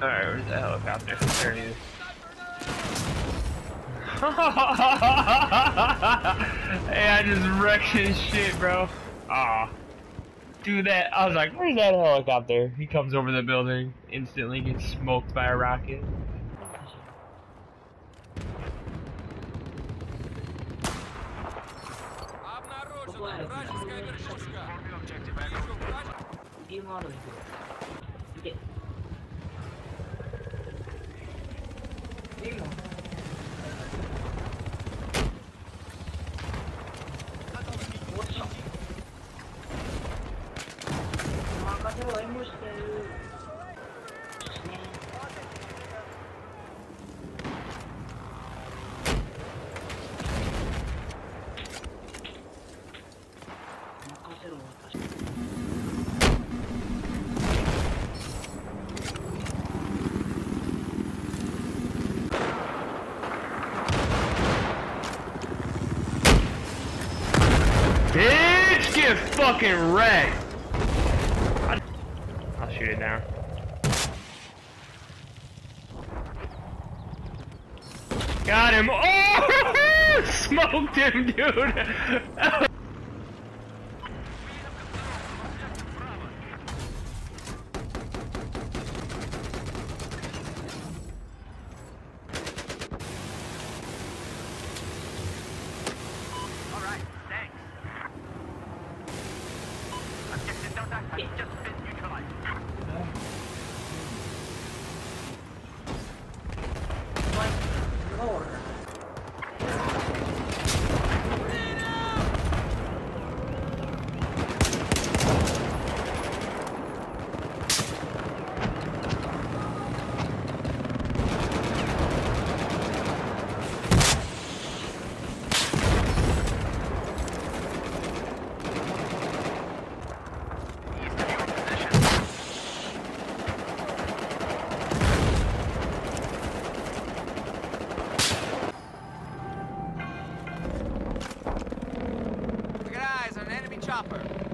Alright, where's the helicopter? There he is. hey, I just wrecked his shit, bro. Aw. Do that. I was like, where's that helicopter? He comes over the building, instantly gets smoked by a rocket. Обнаружена вражеская вертушка. Вижу враг- Иди молодой. Иди. Bitch, get fucking wrecked! I'll shoot it down. Got him! Oh! Smoked him, dude! 一直線に構え。Enemy chopper.